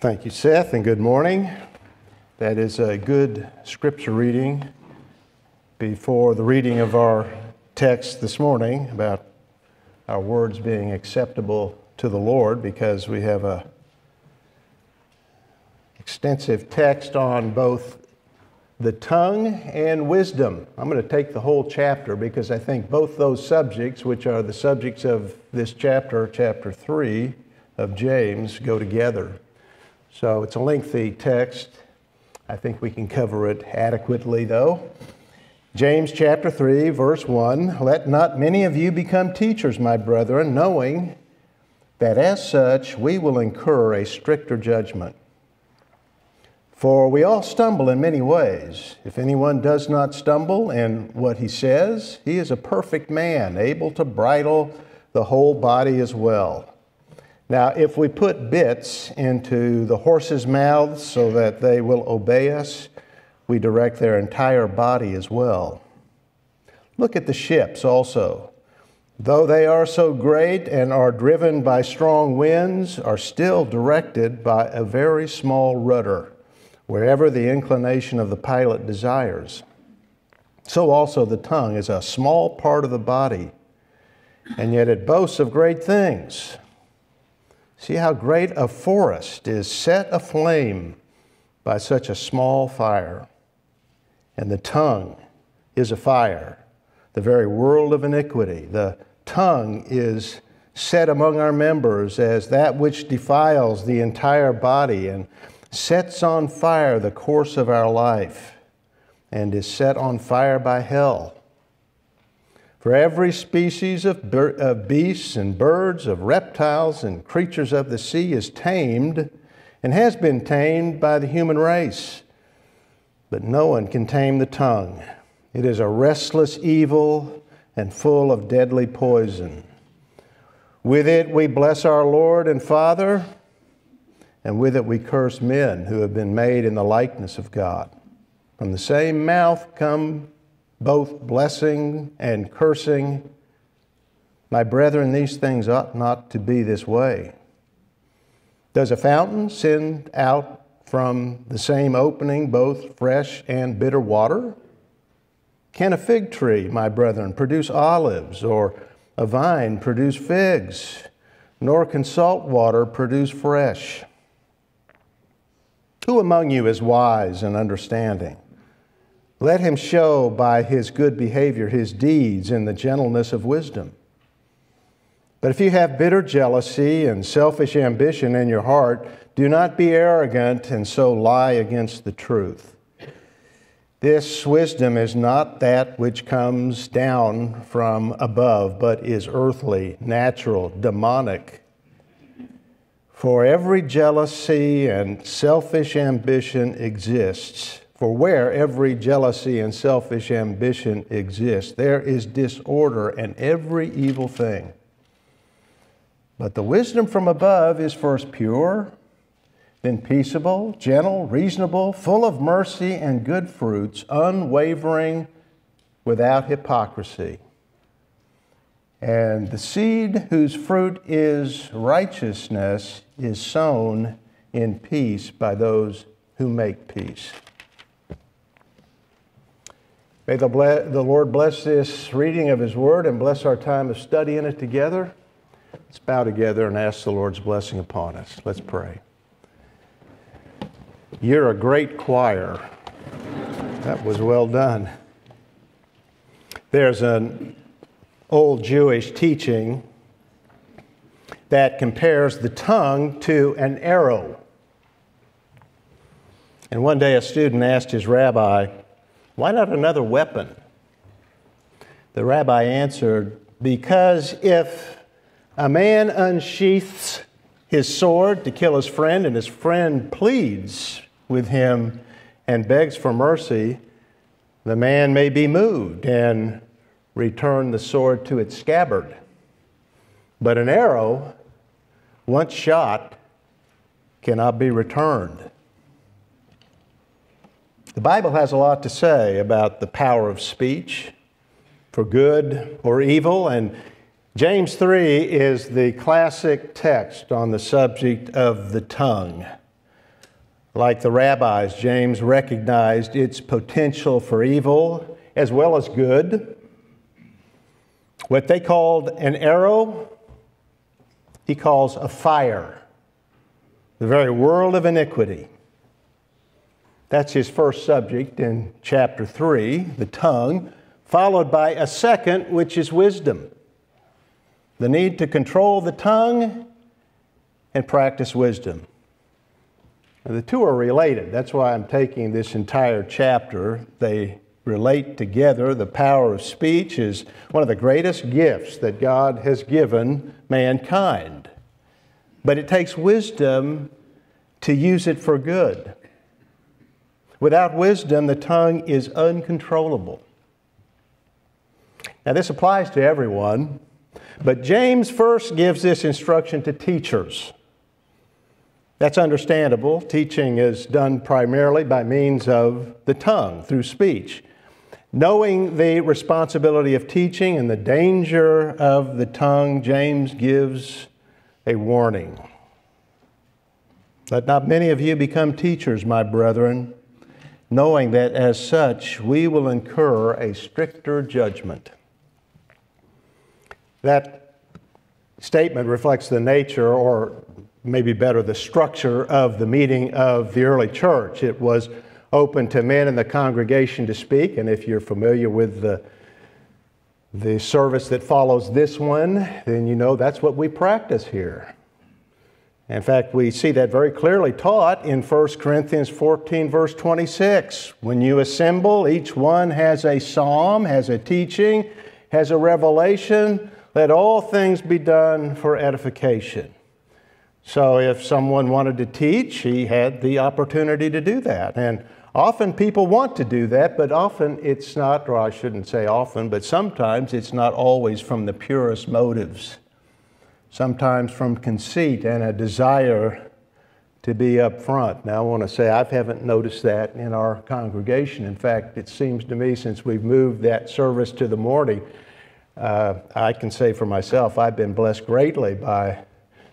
Thank you, Seth, and good morning. That is a good scripture reading before the reading of our text this morning about our words being acceptable to the Lord because we have a extensive text on both the tongue and wisdom. I'm going to take the whole chapter because I think both those subjects, which are the subjects of this chapter, chapter 3 of James, go together. So it's a lengthy text. I think we can cover it adequately, though. James chapter 3, verse 1 Let not many of you become teachers, my brethren, knowing that as such we will incur a stricter judgment. For we all stumble in many ways. If anyone does not stumble in what he says, he is a perfect man, able to bridle the whole body as well. Now, if we put bits into the horses' mouths so that they will obey us, we direct their entire body as well. Look at the ships also. Though they are so great and are driven by strong winds, are still directed by a very small rudder, wherever the inclination of the pilot desires. So also the tongue is a small part of the body, and yet it boasts of great things. See how great a forest is set aflame by such a small fire. And the tongue is a fire, the very world of iniquity. The tongue is set among our members as that which defiles the entire body and sets on fire the course of our life and is set on fire by hell. For every species of, of beasts and birds, of reptiles and creatures of the sea is tamed and has been tamed by the human race. But no one can tame the tongue. It is a restless evil and full of deadly poison. With it we bless our Lord and Father, and with it we curse men who have been made in the likeness of God. From the same mouth come both blessing and cursing. My brethren, these things ought not to be this way. Does a fountain send out from the same opening both fresh and bitter water? Can a fig tree, my brethren, produce olives, or a vine produce figs? Nor can salt water produce fresh. Who among you is wise and understanding? Let him show by his good behavior his deeds in the gentleness of wisdom. But if you have bitter jealousy and selfish ambition in your heart, do not be arrogant and so lie against the truth. This wisdom is not that which comes down from above, but is earthly, natural, demonic. For every jealousy and selfish ambition exists for where every jealousy and selfish ambition exists, there is disorder and every evil thing. But the wisdom from above is first pure, then peaceable, gentle, reasonable, full of mercy and good fruits, unwavering, without hypocrisy. And the seed whose fruit is righteousness is sown in peace by those who make peace. May the, the Lord bless this reading of His Word and bless our time of studying it together. Let's bow together and ask the Lord's blessing upon us. Let's pray. You're a great choir. That was well done. There's an old Jewish teaching that compares the tongue to an arrow. And one day a student asked his rabbi, why not another weapon? The rabbi answered, Because if a man unsheaths his sword to kill his friend, and his friend pleads with him and begs for mercy, the man may be moved and return the sword to its scabbard. But an arrow, once shot, cannot be returned. The Bible has a lot to say about the power of speech for good or evil, and James 3 is the classic text on the subject of the tongue. Like the rabbis, James recognized its potential for evil as well as good. What they called an arrow, he calls a fire, the very world of iniquity. That's his first subject in chapter 3, the tongue, followed by a second, which is wisdom. The need to control the tongue and practice wisdom. Now, the two are related. That's why I'm taking this entire chapter. They relate together. The power of speech is one of the greatest gifts that God has given mankind. But it takes wisdom to use it for good. Without wisdom, the tongue is uncontrollable. Now, this applies to everyone, but James first gives this instruction to teachers. That's understandable. Teaching is done primarily by means of the tongue, through speech. Knowing the responsibility of teaching and the danger of the tongue, James gives a warning. Let not many of you become teachers, my brethren, knowing that as such we will incur a stricter judgment. That statement reflects the nature, or maybe better, the structure of the meeting of the early church. It was open to men in the congregation to speak, and if you're familiar with the the service that follows this one, then you know that's what we practice here. In fact, we see that very clearly taught in 1 Corinthians 14, verse 26. When you assemble, each one has a psalm, has a teaching, has a revelation. Let all things be done for edification. So if someone wanted to teach, he had the opportunity to do that. And often people want to do that, but often it's not, or I shouldn't say often, but sometimes it's not always from the purest motives. Sometimes from conceit and a desire to be up front. Now, I want to say I haven't noticed that in our congregation. In fact, it seems to me since we've moved that service to the morning, uh, I can say for myself, I've been blessed greatly by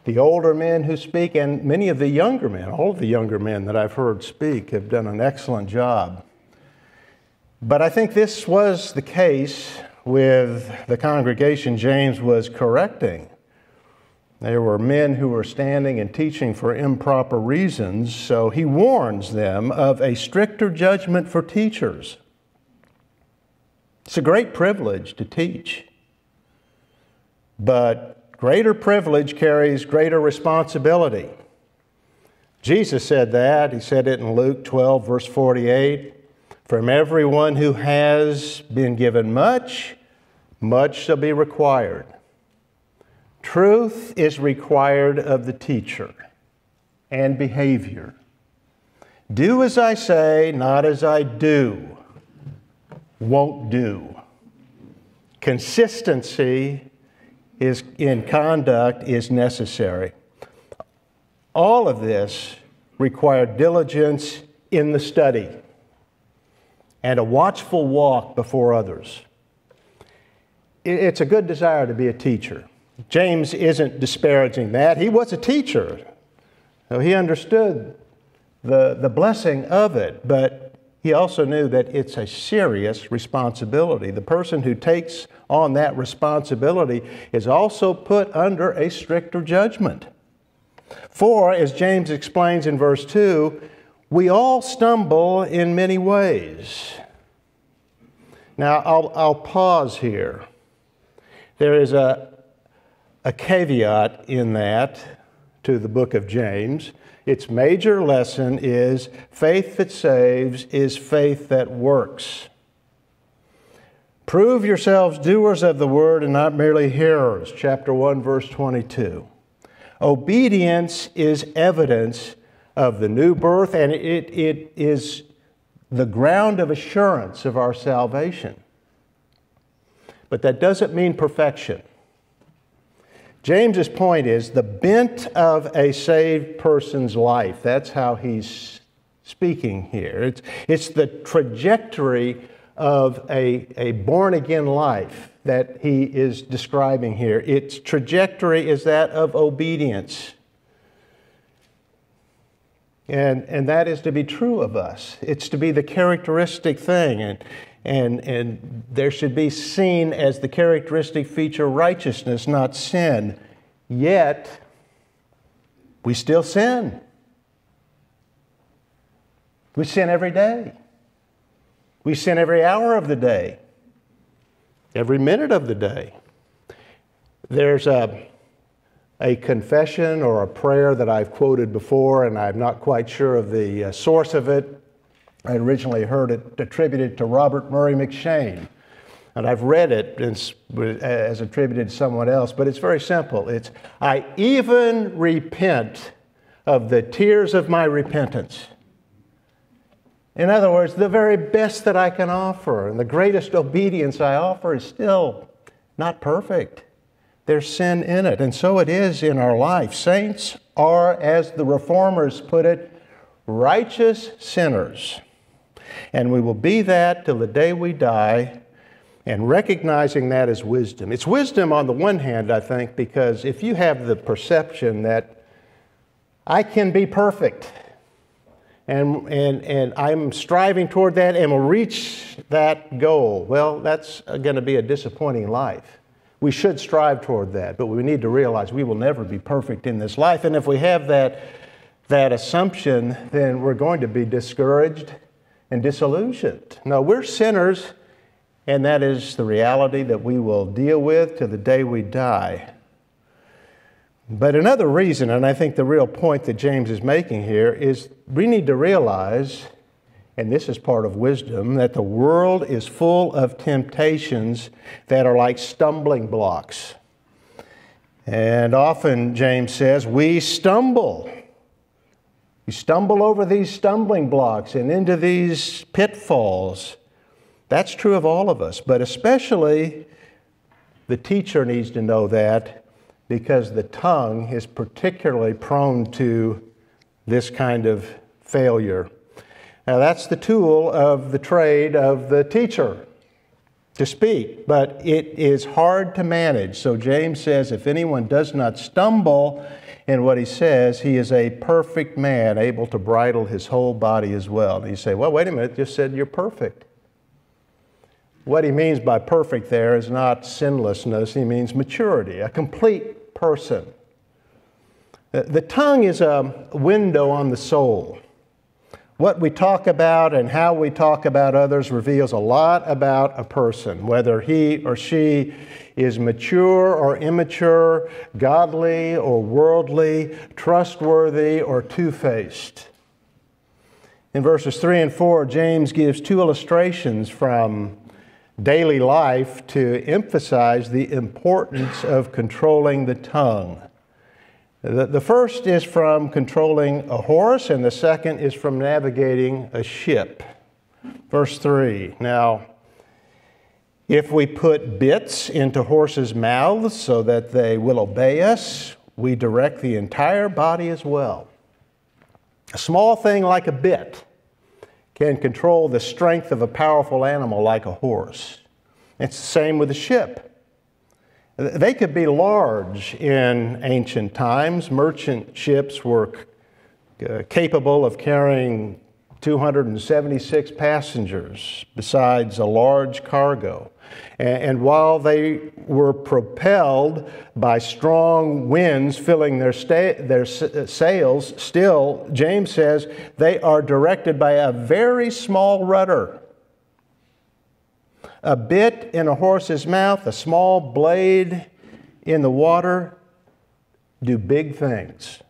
the older men who speak, and many of the younger men, all of the younger men that I've heard speak have done an excellent job. But I think this was the case with the congregation James was correcting. There were men who were standing and teaching for improper reasons, so he warns them of a stricter judgment for teachers. It's a great privilege to teach, but Greater privilege carries greater responsibility. Jesus said that. He said it in Luke 12, verse 48. From everyone who has been given much, much shall be required. Truth is required of the teacher and behavior. Do as I say, not as I do. Won't do. Consistency is in conduct is necessary. All of this required diligence in the study and a watchful walk before others. It's a good desire to be a teacher. James isn't disparaging that. He was a teacher, so he understood the, the blessing of it, but he also knew that it's a serious responsibility. The person who takes on that responsibility is also put under a stricter judgment. For, as James explains in verse 2, we all stumble in many ways. Now, I'll, I'll pause here. There is a, a caveat in that to the book of James. Its major lesson is faith that saves is faith that works. Prove yourselves doers of the word and not merely hearers. Chapter 1, verse 22. Obedience is evidence of the new birth, and it, it is the ground of assurance of our salvation. But that doesn't mean perfection. James's point is the bent of a saved person's life. That's how he's speaking here. It's, it's the trajectory of a, a born again life that he is describing here. Its trajectory is that of obedience. And, and that is to be true of us. It's to be the characteristic thing. And, and, and there should be seen as the characteristic feature righteousness, not sin. Yet, we still sin. We sin every day. We sin every hour of the day, every minute of the day. There's a, a confession or a prayer that I've quoted before, and I'm not quite sure of the uh, source of it. I originally heard it attributed to Robert Murray M'Cheyne. And I've read it uh, as attributed to someone else, but it's very simple. It's, I even repent of the tears of my repentance. In other words, the very best that I can offer and the greatest obedience I offer is still not perfect. There's sin in it, and so it is in our life. Saints are, as the reformers put it, righteous sinners. And we will be that till the day we die, and recognizing that as wisdom. It's wisdom on the one hand, I think, because if you have the perception that I can be perfect, and, and, and I'm striving toward that and will reach that goal, well, that's going to be a disappointing life. We should strive toward that, but we need to realize we will never be perfect in this life. And if we have that, that assumption, then we're going to be discouraged and disillusioned. No, we're sinners, and that is the reality that we will deal with to the day we die. But another reason, and I think the real point that James is making here, is we need to realize, and this is part of wisdom, that the world is full of temptations that are like stumbling blocks. And often, James says, we stumble you stumble over these stumbling blocks and into these pitfalls. That's true of all of us, but especially the teacher needs to know that because the tongue is particularly prone to this kind of failure. Now, that's the tool of the trade of the teacher to speak, but it is hard to manage. So, James says if anyone does not stumble in what he says, he is a perfect man, able to bridle his whole body as well. And you say, well, wait a minute, just said you're perfect. What he means by perfect there is not sinlessness, he means maturity, a complete person. The tongue is a window on the soul. What we talk about and how we talk about others reveals a lot about a person, whether he or she is mature or immature, godly or worldly, trustworthy or two faced. In verses 3 and 4, James gives two illustrations from daily life to emphasize the importance of controlling the tongue. The, the first is from controlling a horse, and the second is from navigating a ship. Verse 3 Now, if we put bits into horses' mouths so that they will obey us, we direct the entire body as well. A small thing like a bit can control the strength of a powerful animal like a horse. It's the same with a ship. They could be large in ancient times. Merchant ships were uh, capable of carrying 276 passengers, besides a large cargo. And, while they were propelled by strong winds filling their, their uh, sails, still, James says, they are directed by a very small rudder a bit in a horse's mouth, a small blade in the water do big things.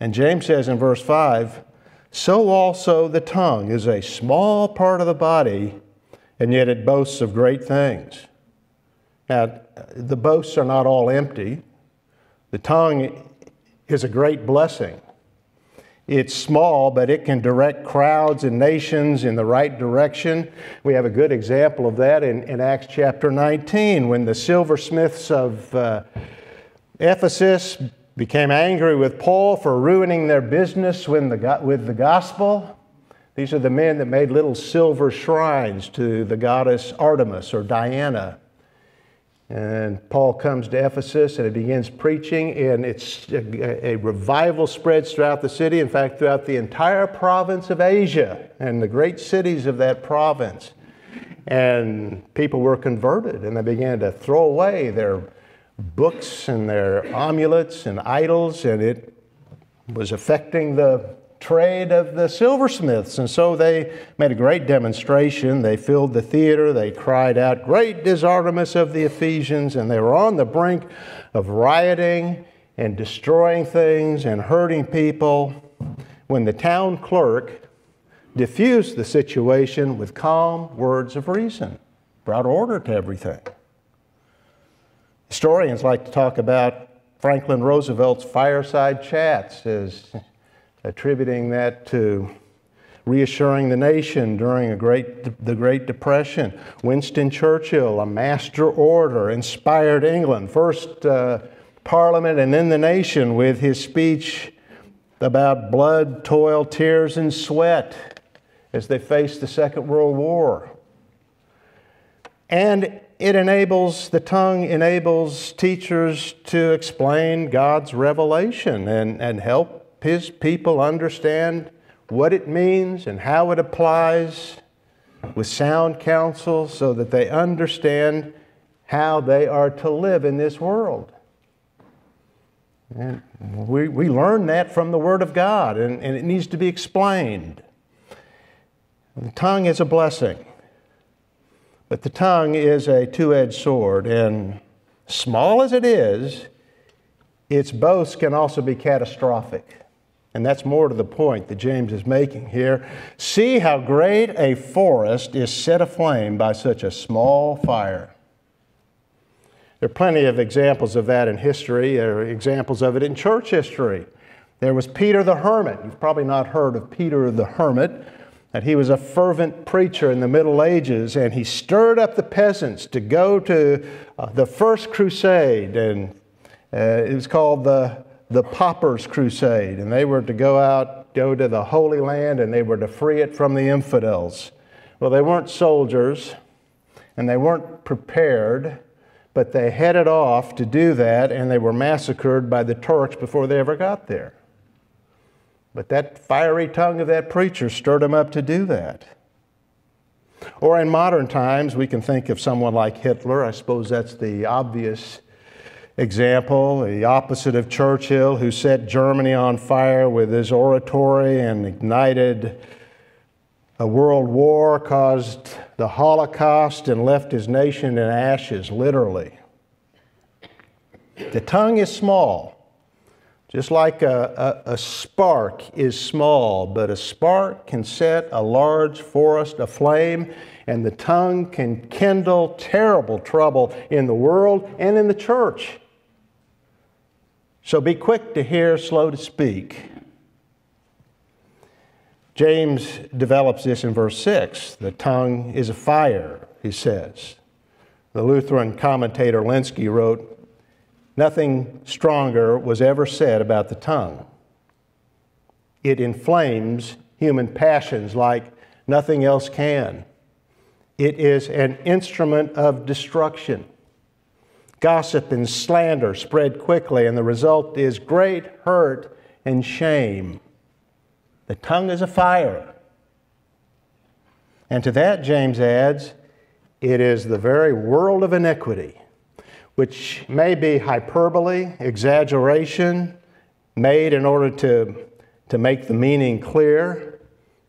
And James says in verse 5 so also the tongue is a small part of the body, and yet it boasts of great things. Now, the boasts are not all empty. The tongue is a great blessing. It's small, but it can direct crowds and nations in the right direction. We have a good example of that in, in Acts chapter 19 when the silversmiths of uh, Ephesus became angry with Paul for ruining their business the, with the gospel. These are the men that made little silver shrines to the goddess Artemis or Diana. And Paul comes to Ephesus and he begins preaching, and it's a, a, revival spreads throughout the city, in fact, throughout the entire province of Asia and the great cities of that province. And people were converted, and they began to throw away their books and their amulets and idols, and it was affecting the trade of the silversmiths. And so they made a great demonstration. They filled the theater. They cried out, Great is Artemis of the Ephesians. And they were on the brink of rioting and destroying things and hurting people when the town clerk diffused the situation with calm words of reason, brought order to everything. Historians like to talk about Franklin Roosevelt's fireside chats as attributing that to reassuring the nation during great, the Great Depression. Winston Churchill, a master orator, inspired England, first uh, Parliament and then the nation, with his speech about blood, toil, tears, and sweat as they faced the Second World War. And it enables, the tongue enables teachers to explain God's revelation and, and help his people understand what it means and how it applies with sound counsel so that they understand how they are to live in this world. And we, we learn that from the Word of God, and, and it needs to be explained. The tongue is a blessing, but the tongue is a two edged sword, and small as it is, its boasts can also be catastrophic. And that's more to the point that James is making here. See how great a forest is set aflame by such a small fire. There are plenty of examples of that in history. There are examples of it in church history. There was Peter the Hermit. You've probably not heard of Peter the Hermit. That he was a fervent preacher in the Middle Ages, and he stirred up the peasants to go to uh, the first crusade, and uh, it was called the the Paupers Crusade, and they were to go out, go to the Holy Land, and they were to free it from the infidels. Well, they weren't soldiers, and they weren't prepared, but they headed off to do that, and they were massacred by the Turks before they ever got there. But that fiery tongue of that preacher stirred them up to do that. Or in modern times, we can think of someone like Hitler. I suppose that's the obvious example, the opposite of Churchill, who set Germany on fire with his oratory and ignited a world war, caused the Holocaust, and left his nation in ashes, literally. The tongue is small. Just like a, a, a, spark is small, but a spark can set a large forest aflame, and the tongue can kindle terrible trouble in the world and in the church. So be quick to hear, slow to speak. James develops this in verse 6. The tongue is a fire, he says. The Lutheran commentator Lenski wrote, Nothing stronger was ever said about the tongue. It inflames human passions like nothing else can. It is an instrument of destruction. Gossip and slander spread quickly, and the result is great hurt and shame. The tongue is a fire. And to that, James adds, it is the very world of iniquity, which may be hyperbole, exaggeration, made in order to, to make the meaning clear.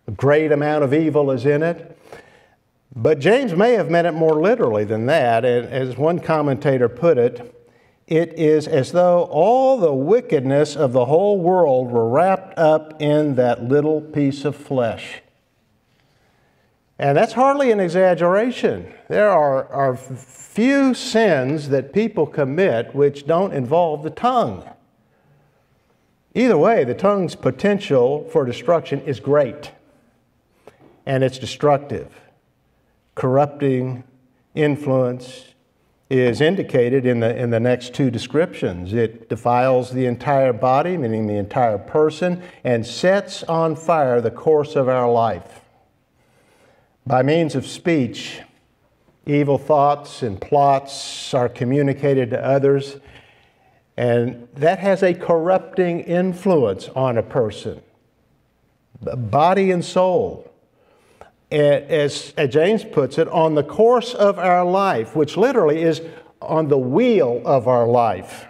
A great amount of evil is in it. But James may have meant it more literally than that. And as one commentator put it, it is as though all the wickedness of the whole world were wrapped up in that little piece of flesh. And that's hardly an exaggeration. There are, are few sins that people commit which don't involve the tongue. Either way, the tongue's potential for destruction is great, and it's destructive corrupting influence is indicated in the, in the next two descriptions. It defiles the entire body, meaning the entire person, and sets on fire the course of our life. By means of speech, evil thoughts and plots are communicated to others, and that has a corrupting influence on a person, body and soul. As, James puts it, on the course of our life, which literally is on the wheel of our life.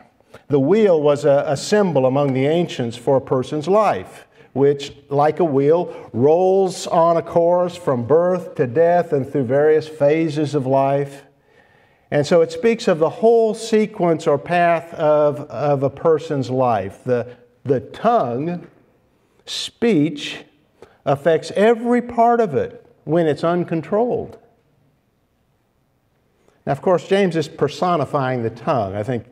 The wheel was a, a symbol among the ancients for a person's life which, like a wheel, rolls on a course from birth to death and through various phases of life. And so it speaks of the whole sequence or path of, of a person's life. The, the tongue, speech, affects every part of it when it's uncontrolled. Now, of course, James is personifying the tongue. I think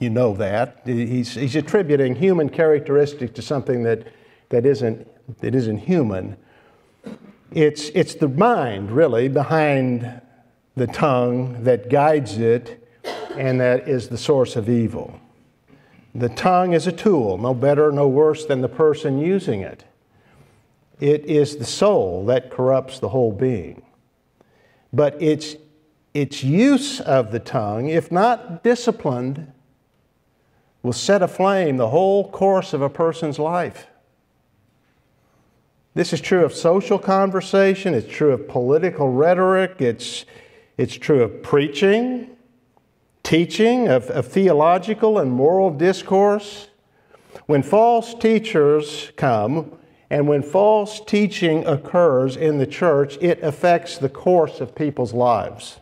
you know that. He's, he's attributing human characteristics to something that that isn't, that isn't human. It's, it's the mind, really, behind the tongue that guides it and that is the source of evil. The tongue is a tool, no better, no worse than the person using it. It is the soul that corrupts the whole being. But its, its use of the tongue, if not disciplined, will set aflame the whole course of a person's life. This is true of social conversation, it's true of political rhetoric, it's, it's true of preaching, teaching, of, of theological and moral discourse. When false teachers come, and when false teaching occurs in the church, it affects the course of people's lives.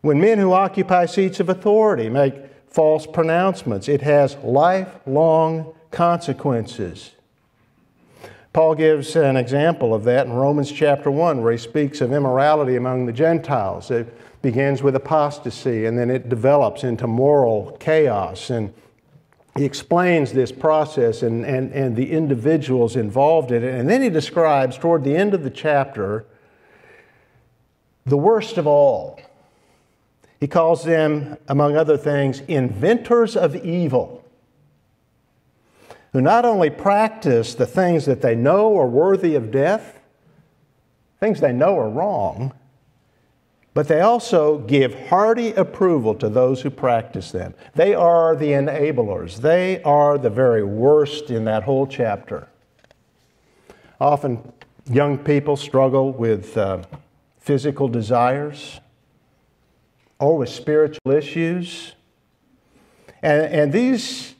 When men who occupy seats of authority make false pronouncements, it has lifelong consequences. Paul gives an example of that in Romans chapter 1, where he speaks of immorality among the Gentiles. It begins with apostasy and then it develops into moral chaos. And he explains this process and, and, and the individuals involved in it. And then he describes, toward the end of the chapter, the worst of all. He calls them, among other things, inventors of evil who not only practice the things that they know are worthy of death, things they know are wrong, but they also give hearty approval to those who practice them. They are the enablers, they are the very worst in that whole chapter. Often, young people struggle with uh, physical desires or with spiritual issues. And, and these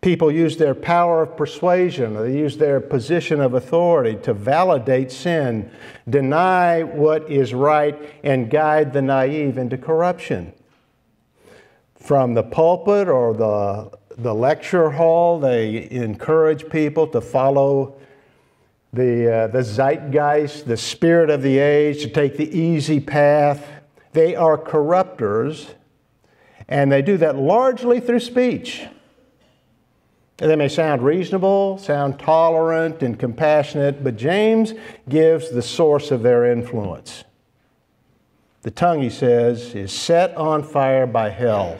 People use their power of persuasion, they use their position of authority to validate sin, deny what is right, and guide the naive into corruption. From the pulpit or the, the lecture hall, they encourage people to follow the, uh, the zeitgeist, the spirit of the age, to take the easy path. They are corrupters, and they do that largely through speech. They may sound reasonable, sound tolerant and compassionate, but James gives the source of their influence. The tongue, he says, is set on fire by hell.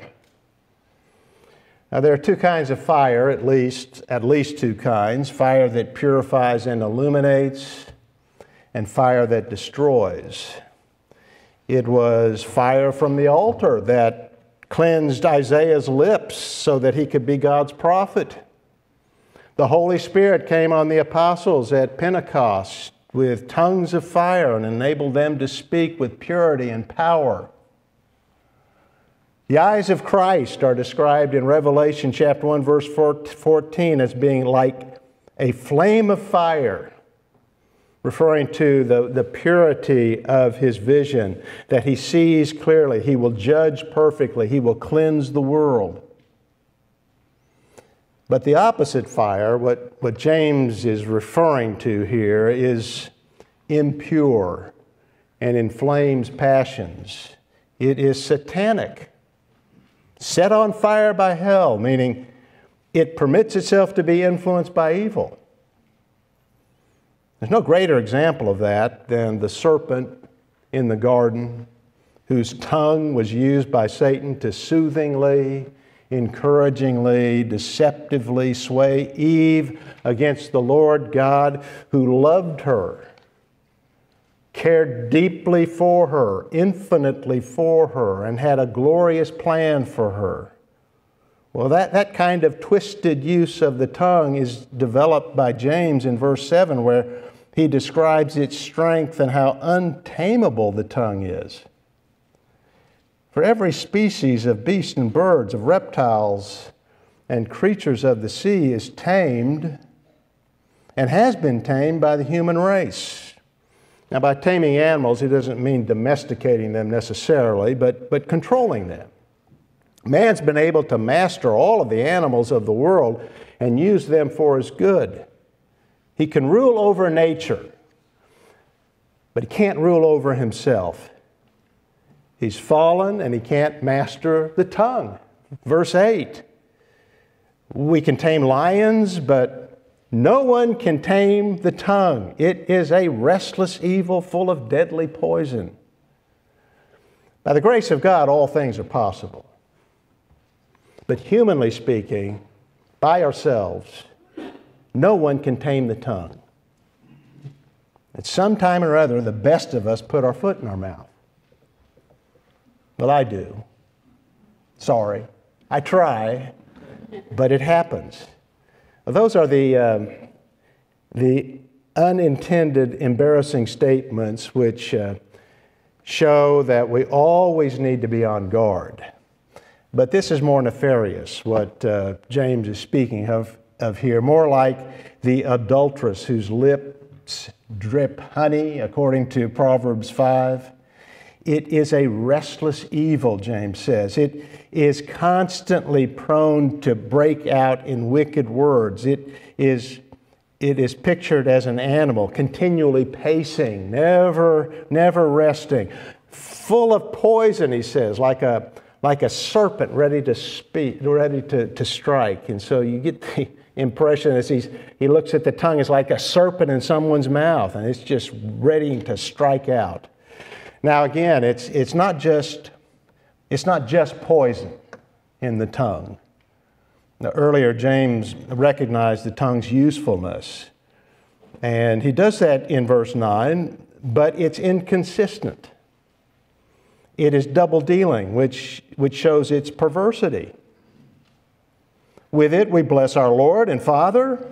Now, there are two kinds of fire, at least, at least two kinds fire that purifies and illuminates, and fire that destroys. It was fire from the altar that cleansed Isaiah's lips so that he could be God's prophet. The Holy Spirit came on the apostles at Pentecost with tongues of fire and enabled them to speak with purity and power. The eyes of Christ are described in Revelation chapter 1 verse 14 as being like a flame of fire, referring to the, the purity of his vision, that he sees clearly, he will judge perfectly, he will cleanse the world. But the opposite fire, what, what James is referring to here, is impure and inflames passions. It is satanic, set on fire by hell, meaning it permits itself to be influenced by evil. There's no greater example of that than the serpent in the garden, whose tongue was used by Satan to soothingly encouragingly, deceptively sway Eve against the Lord God who loved her, cared deeply for her, infinitely for her, and had a glorious plan for her. Well, that, that kind of twisted use of the tongue is developed by James in verse 7, where he describes its strength and how untamable the tongue is. For every species of beasts and birds, of reptiles and creatures of the sea is tamed and has been tamed by the human race. Now, by taming animals, he doesn't mean domesticating them necessarily, but, but controlling them. Man's been able to master all of the animals of the world and use them for his good. He can rule over nature, but he can't rule over himself. He's fallen and he can't master the tongue. Verse 8 We can tame lions, but no one can tame the tongue. It is a restless evil full of deadly poison. By the grace of God, all things are possible. But humanly speaking, by ourselves, no one can tame the tongue. At some time or other, the best of us put our foot in our mouth. Well, I do. Sorry. I try, but it happens. Those are the, um, the unintended embarrassing statements which uh, show that we always need to be on guard. But this is more nefarious, what uh, James is speaking of, of here, more like the adulteress whose lips drip honey, according to Proverbs 5. It is a restless evil, James says. It is constantly prone to break out in wicked words. It is, it is pictured as an animal, continually pacing, never, never resting, full of poison, he says, like a, like a serpent ready to speak, ready to, to strike. And so you get the impression as he's, he looks at the tongue, it's like a serpent in someone's mouth, and it's just ready to strike out. Now again, it's, it's not just it's not just poison in the tongue. Now, earlier, James recognized the tongue's usefulness. And he does that in verse 9, but it's inconsistent. It is double dealing, which, which shows its perversity. With it, we bless our Lord and Father,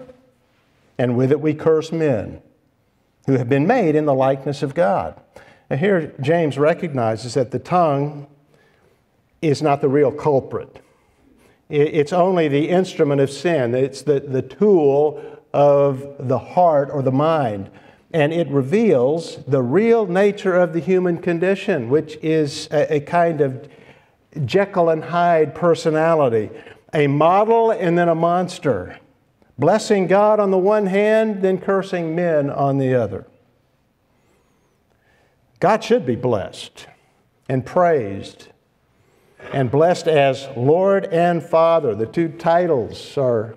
and with it, we curse men who have been made in the likeness of God. And here, James recognizes that the tongue is not the real culprit. It's only the instrument of sin, it's the, the tool of the heart or the mind and it reveals the real nature of the human condition, which is a, a kind of Jekyll and Hyde personality, a model and then a monster, blessing God on the one hand, then cursing men on the other. God should be blessed and praised, and blessed as Lord and Father. The two titles are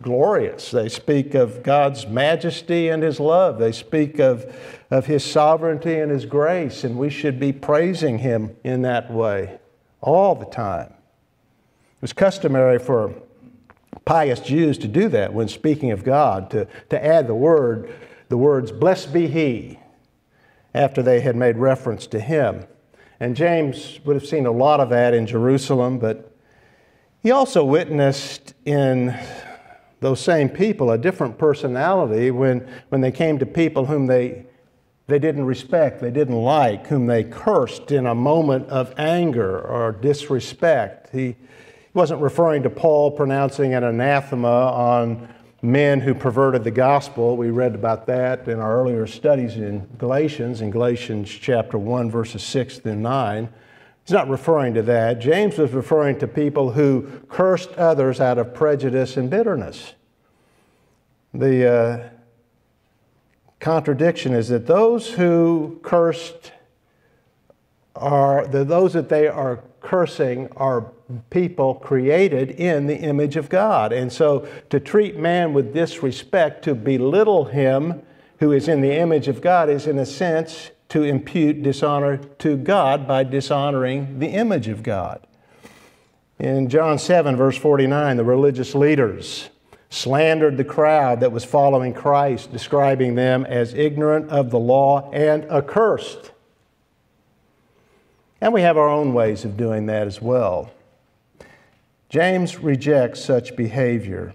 glorious. They speak of God's majesty and His love. They speak of, of His sovereignty and His grace, and we should be praising Him in that way all the time. It was customary for pious Jews to do that when speaking of God, to, to add the word, the words, blessed be He, after they had made reference to Him. And James would have seen a lot of that in Jerusalem, but he also witnessed in those same people a different personality when, when they came to people whom they, they didn't respect, they didn't like, whom they cursed in a moment of anger or disrespect. He, he wasn't referring to Paul pronouncing an anathema on men who perverted the gospel. We read about that in our earlier studies in Galatians, in Galatians chapter 1, verses 6 through 9. He's not referring to that. James was referring to people who cursed others out of prejudice and bitterness. The uh, contradiction is that those who cursed are those that they are cursing are people created in the image of God. And so to treat man with disrespect, to belittle him who is in the image of God, is in a sense to impute dishonor to God by dishonoring the image of God. In John 7, verse 49, the religious leaders slandered the crowd that was following Christ, describing them as ignorant of the law and accursed. And we have our own ways of doing that as well. James rejects such behavior.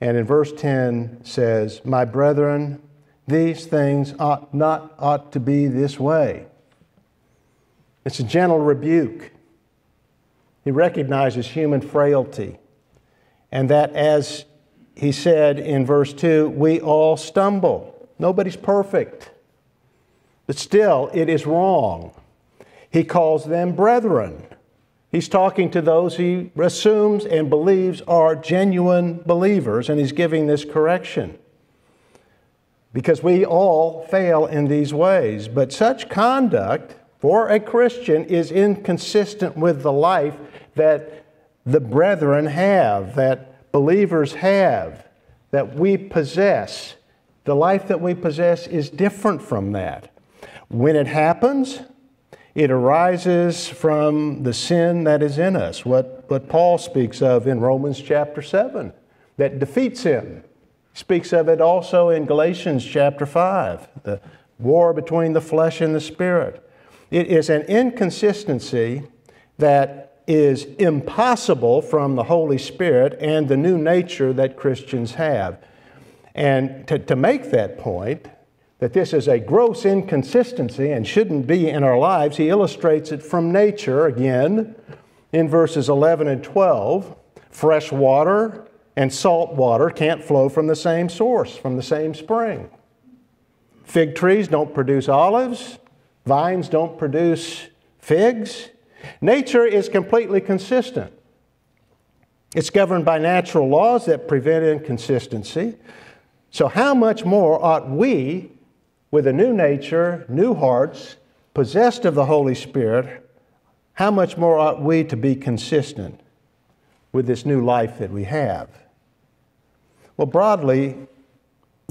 And in verse 10 says, My brethren, these things ought not ought to be this way. It's a gentle rebuke. He recognizes human frailty and that as he said in verse 2, we all stumble. Nobody's perfect. But still, it is wrong. He calls them brethren. He's talking to those he assumes and believes are genuine believers, and he's giving this correction. Because we all fail in these ways. But such conduct for a Christian is inconsistent with the life that the brethren have, that believers have, that we possess. The life that we possess is different from that. When it happens, it arises from the sin that is in us, what, what Paul speaks of in Romans chapter 7, that defeats him. Speaks of it also in Galatians chapter 5, the war between the flesh and the spirit. It is an inconsistency that is impossible from the Holy Spirit and the new nature that Christians have. And to, to make that point, that this is a gross inconsistency and shouldn't be in our lives, he illustrates it from nature again in verses 11 and 12. Fresh water and salt water can't flow from the same source, from the same spring. Fig trees don't produce olives, vines don't produce figs. Nature is completely consistent. It's governed by natural laws that prevent inconsistency. So, how much more ought we with a new nature, new hearts, possessed of the Holy Spirit, how much more ought we to be consistent with this new life that we have? Well, broadly,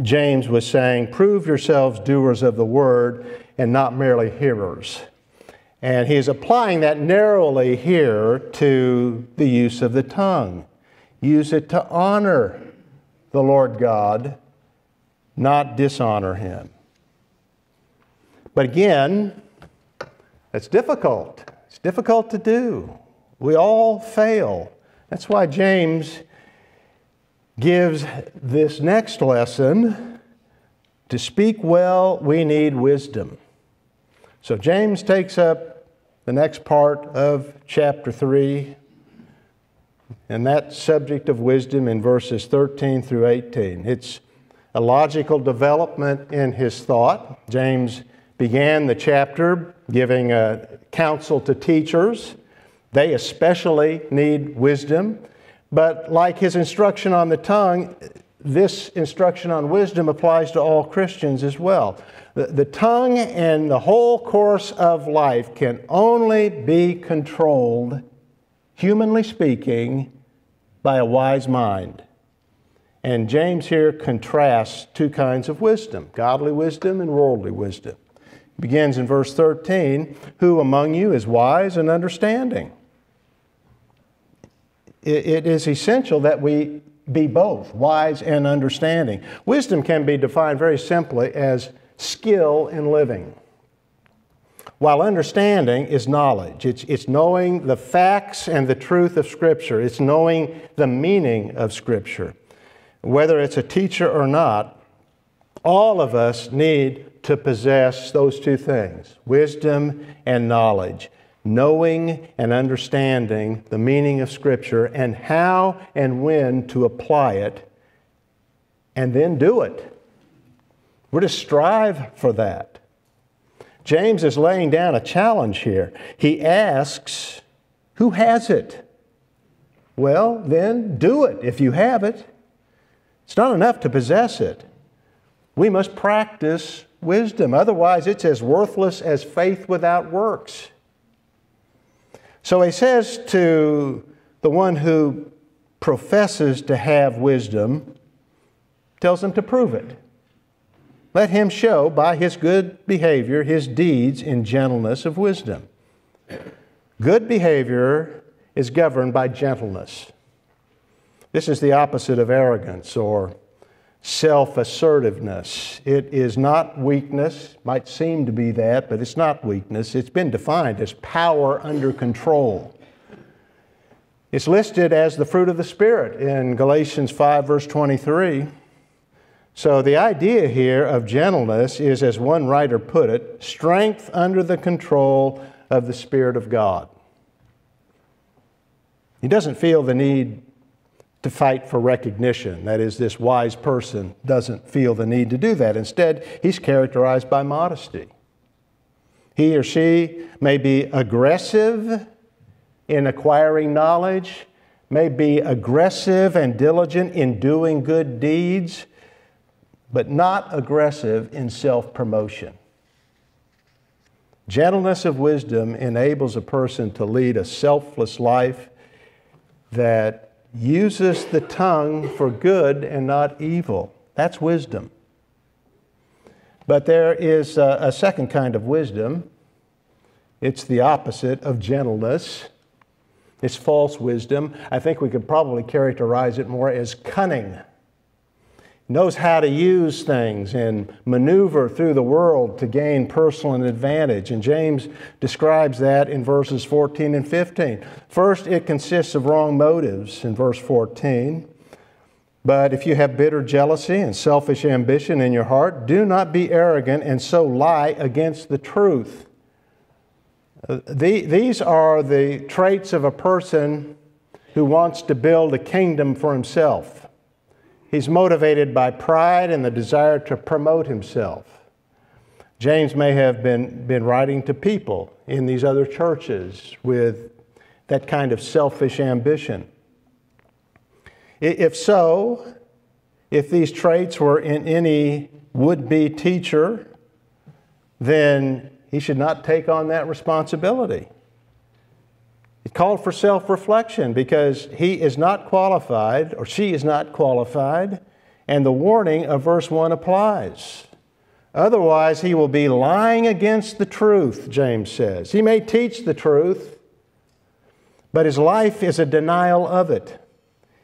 James was saying, prove yourselves doers of the word and not merely hearers. And he's applying that narrowly here to the use of the tongue. Use it to honor the Lord God, not dishonor him. But again, it's difficult. It's difficult to do. We all fail. That's why James gives this next lesson to speak well, we need wisdom. So James takes up the next part of chapter 3 and that subject of wisdom in verses 13 through 18. It's a logical development in his thought. James began the chapter giving a counsel to teachers. They especially need wisdom. But like his instruction on the tongue, this instruction on wisdom applies to all Christians as well. The, the tongue and the whole course of life can only be controlled, humanly speaking, by a wise mind. And James here contrasts two kinds of wisdom godly wisdom and worldly wisdom begins in verse 13 Who among you is wise and understanding? it is essential that we be both wise and understanding. Wisdom can be defined very simply as skill in living. While understanding is knowledge, it's, it's knowing the facts and the truth of Scripture, it's knowing the meaning of Scripture. Whether it's a teacher or not, all of us need to possess those two things wisdom and knowledge, knowing and understanding the meaning of Scripture and how and when to apply it, and then do it. We're to strive for that. James is laying down a challenge here. He asks, Who has it? Well, then do it if you have it. It's not enough to possess it. We must practice wisdom. Otherwise, it's as worthless as faith without works. So he says to the one who professes to have wisdom, tells him to prove it. Let him show by his good behavior his deeds in gentleness of wisdom. Good behavior is governed by gentleness. This is the opposite of arrogance or self assertiveness. It is not weakness, might seem to be that, but it's not weakness. It's been defined as power under control. It's listed as the fruit of the Spirit in Galatians 5, verse 23. So the idea here of gentleness is, as one writer put it, strength under the control of the Spirit of God. He doesn't feel the need to fight for recognition. That is, this wise person doesn't feel the need to do that. Instead, he's characterized by modesty. He or she may be aggressive in acquiring knowledge, may be aggressive and diligent in doing good deeds, but not aggressive in self promotion. Gentleness of wisdom enables a person to lead a selfless life that uses the tongue for good and not evil. That's wisdom. But there is a, a, second kind of wisdom. It's the opposite of gentleness. It's false wisdom. I think we could probably characterize it more as cunning knows how to use things and maneuver through the world to gain personal advantage. And James describes that in verses 14 and 15. First, it consists of wrong motives in verse 14. But if you have bitter jealousy and selfish ambition in your heart, do not be arrogant and so lie against the truth. Uh, the, these are the traits of a person who wants to build a kingdom for himself. He's motivated by pride and the desire to promote himself. James may have been, been writing to people in these other churches with that kind of selfish ambition. If so, if these traits were in any would be teacher, then he should not take on that responsibility. It called for self reflection because he is not qualified or she is not qualified, and the warning of verse 1 applies. Otherwise, he will be lying against the truth, James says. He may teach the truth, but his life is a denial of it.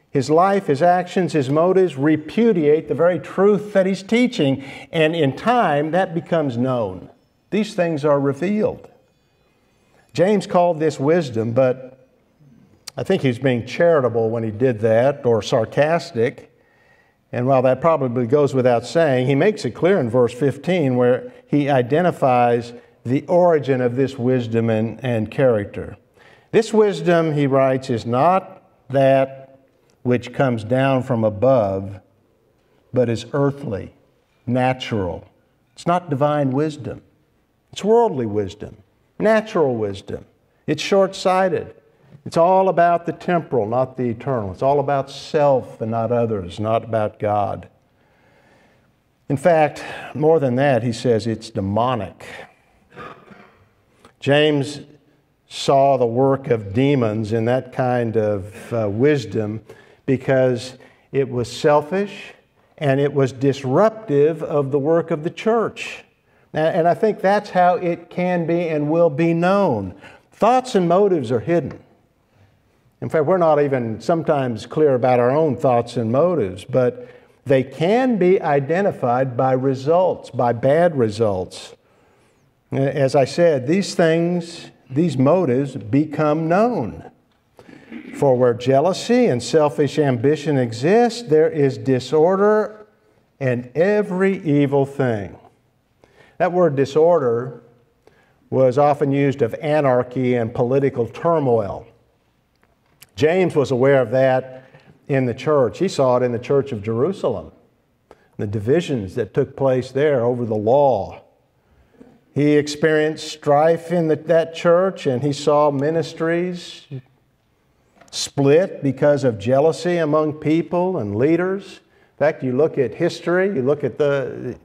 His life, his actions, his motives repudiate the very truth that he's teaching, and in time that becomes known. These things are revealed. James called this wisdom, but I think he was being charitable when he did that or sarcastic. And while that probably goes without saying, he makes it clear in verse 15 where he identifies the origin of this wisdom and, and character. This wisdom, he writes, is not that which comes down from above, but is earthly, natural. It's not divine wisdom, it's worldly wisdom natural wisdom. It's short sighted. It's all about the temporal, not the eternal. It's all about self and not others, not about God. In fact, more than that, he says it's demonic. James saw the work of demons in that kind of uh, wisdom because it was selfish and it was disruptive of the work of the church. And I think that's how it can be and will be known. Thoughts and motives are hidden. In fact, we're not even sometimes clear about our own thoughts and motives, but they can be identified by results, by bad results. As I said, these things, these motives become known. For where jealousy and selfish ambition exist, there is disorder and every evil thing. That word disorder was often used of anarchy and political turmoil. James was aware of that in the church. He saw it in the church of Jerusalem, the divisions that took place there over the law. He experienced strife in the, that church and he saw ministries split because of jealousy among people and leaders. In fact, you look at history, you look at the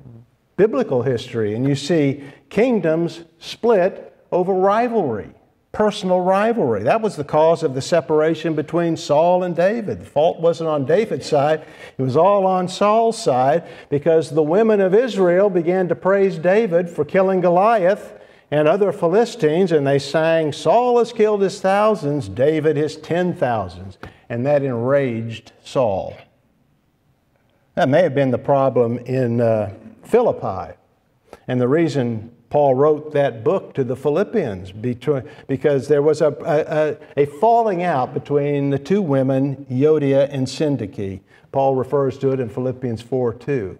biblical history, and you see kingdoms split over rivalry, personal rivalry. That was the cause of the separation between Saul and David. The fault wasn't on David's side, it was all on Saul's side because the women of Israel began to praise David for killing Goliath and other Philistines, and they sang, Saul has killed his thousands, David his ten thousands. and that enraged Saul. That may have been the problem in uh, Philippi. And the reason Paul wrote that book to the Philippians because there was a, a, a, falling out between the two women, Euodia and Syntyche. Paul refers to it in Philippians 4 2.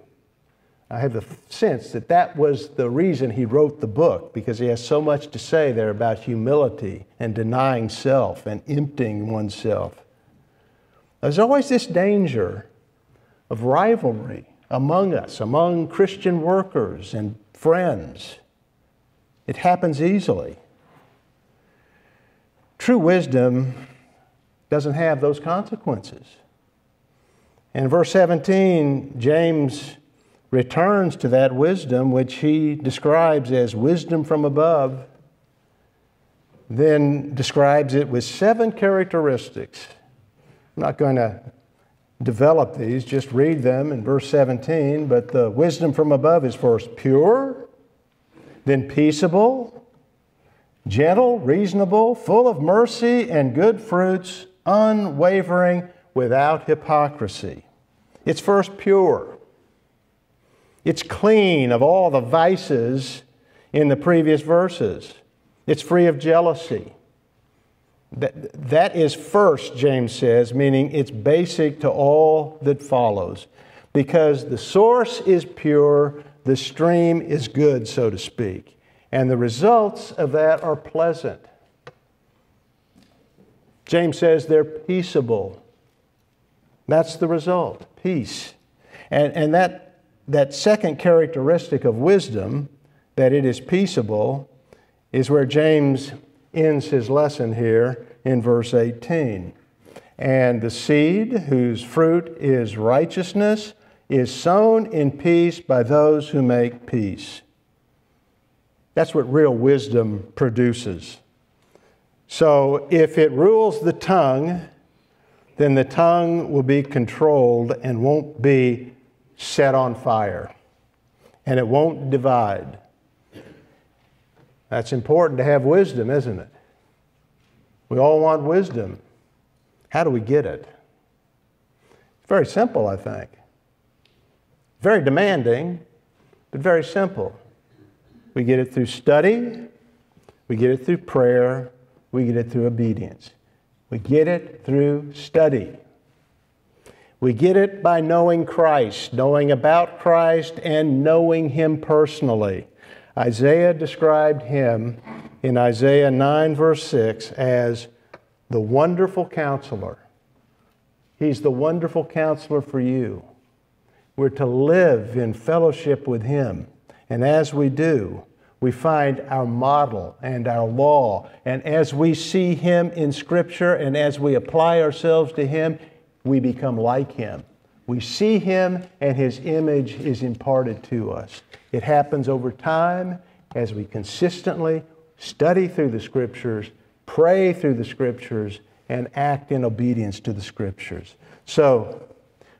I have the sense that that was the reason he wrote the book because he has so much to say there about humility and denying self and emptying oneself. There's always this danger of rivalry among us, among Christian workers and friends. It happens easily. True wisdom doesn't have those consequences. In verse 17, James returns to that wisdom which he describes as wisdom from above, then describes it with seven characteristics. I'm not going to develop these, just read them in verse 17. But the wisdom from above is first pure, then peaceable, gentle, reasonable, full of mercy and good fruits, unwavering, without hypocrisy. It's first pure. It's clean of all the vices in the previous verses. It's free of jealousy. That, that is first, James says, meaning it's basic to all that follows. Because the source is pure, the stream is good, so to speak. And the results of that are pleasant. James says they're peaceable. That's the result peace. And, and that, that second characteristic of wisdom, that it is peaceable, is where James ends his lesson here in verse 18. And the seed whose fruit is righteousness is sown in peace by those who make peace. That's what real wisdom produces. So if it rules the tongue, then the tongue will be controlled and won't be set on fire, and it won't divide. That's important to have wisdom, isn't it? We all want wisdom. How do we get it? It's very simple, I think. Very demanding, but very simple. We get it through study, we get it through prayer, we get it through obedience. We get it through study. We get it by knowing Christ, knowing about Christ, and knowing Him personally. Isaiah described Him in Isaiah 9, verse 6, as the wonderful counselor. He's the wonderful counselor for you. We're to live in fellowship with Him. And as we do, we find our model and our law. And as we see Him in Scripture and as we apply ourselves to Him, we become like Him. We see Him and His image is imparted to us. It happens over time as we consistently study through the Scriptures, pray through the Scriptures, and act in obedience to the Scriptures. So,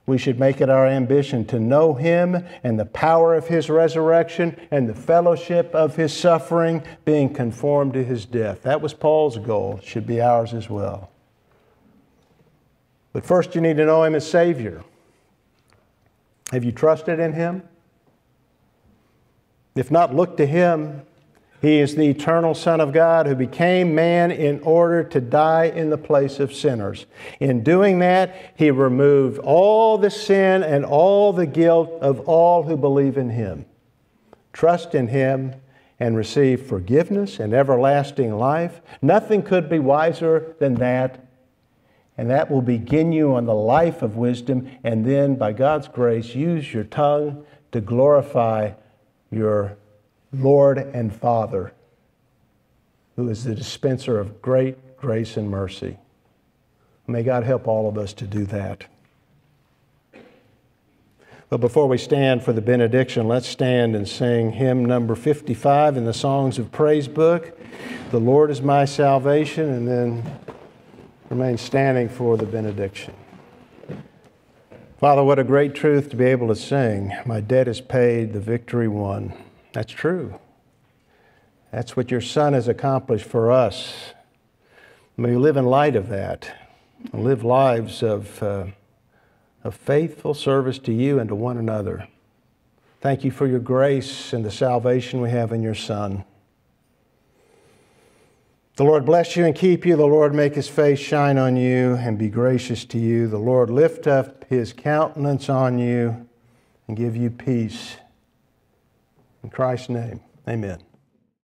we should make it our ambition to know Him and the power of His resurrection and the fellowship of His suffering, being conformed to His death. That was Paul's goal, it should be ours as well. But first, you need to know Him as Savior. Have you trusted in Him? If not, look to Him he is the eternal Son of God who became man in order to die in the place of sinners. In doing that, He removed all the sin and all the guilt of all who believe in Him. Trust in Him and receive forgiveness and everlasting life. Nothing could be wiser than that. And that will begin you on the life of wisdom, and then, by God's grace, use your tongue to glorify your Lord and Father, who is the dispenser of great grace and mercy. May God help all of us to do that. But before we stand for the benediction, let's stand and sing hymn number 55 in the Songs of Praise book. The Lord is my salvation, and then remain standing for the benediction. Father, what a great truth to be able to sing. My debt is paid, the victory won. That's true. That's what your Son has accomplished for us. May we live in light of that. and live lives of, uh, of faithful service to you and to one another. Thank you for your grace and the salvation we have in your Son. The Lord bless you and keep you. The Lord make his face shine on you and be gracious to you. The Lord lift up his countenance on you and give you peace. In Christ's name, amen.